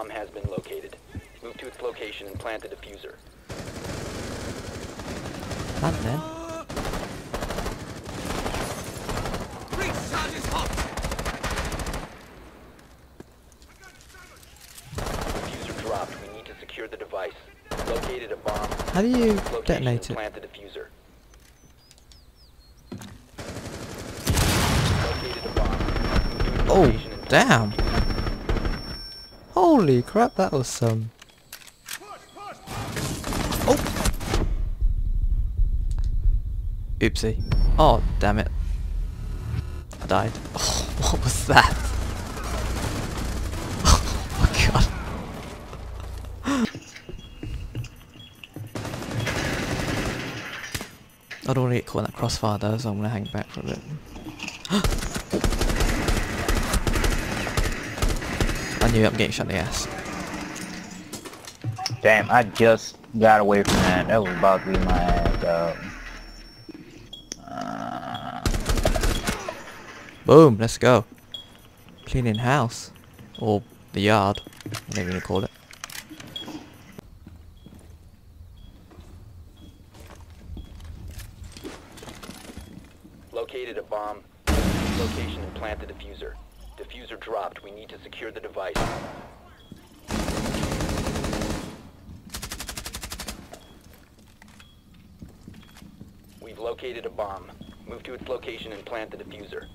bomb has been located. Move to its location and plant the defuser. Plant then. Defuser dropped. We need to secure the device. Located a bomb. How do you Location detonate it? plant the defuser. Located a bomb. Move to its Oh, location and plant damn. Holy crap, that was some... Oh! Oopsie. Oh, damn it. I died. Oh, what was that? Oh my god. I don't want to get caught in that crossfire though, so I'm going to hang back for a bit. I knew I'm getting shot in the ass. Damn, I just got away from that. That was about to be my ass, dog. Uh, Boom, let's go. Cleaning house. Or the yard, whatever you want to call it. Located a bomb. Location and plant the defuser. Defuser dropped. We need to secure the device. We've located a bomb. Move to its location and plant the defuser.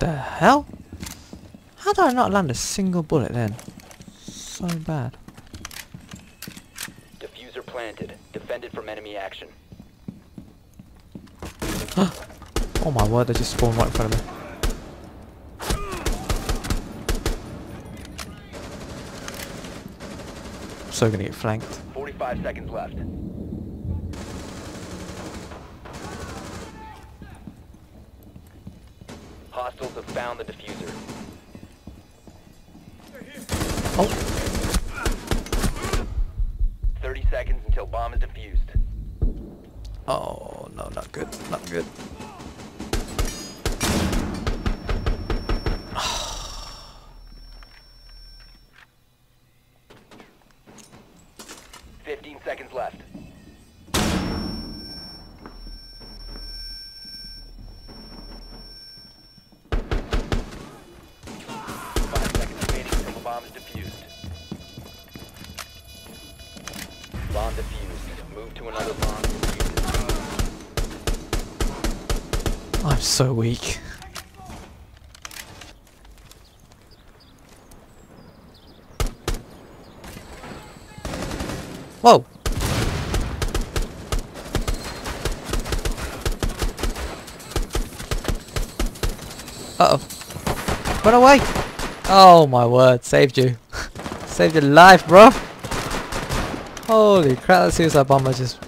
The hell? How did I not land a single bullet then? So bad. Defuser planted. Defended from enemy action. Oh my word, they just spawned right in front of me. So gonna get flanked. 45 seconds left. Hostiles have found the defuser. Oh, 30 seconds until bomb is defused. oh no, not good, not good. 15 seconds left. Remaining until the bomb is defused. Bomb defused. Move to another bomb. I'm so weak. Whoa! Uh oh. Run away! Oh my word, saved you. saved your life, bro! Holy crap, that suicide bomber just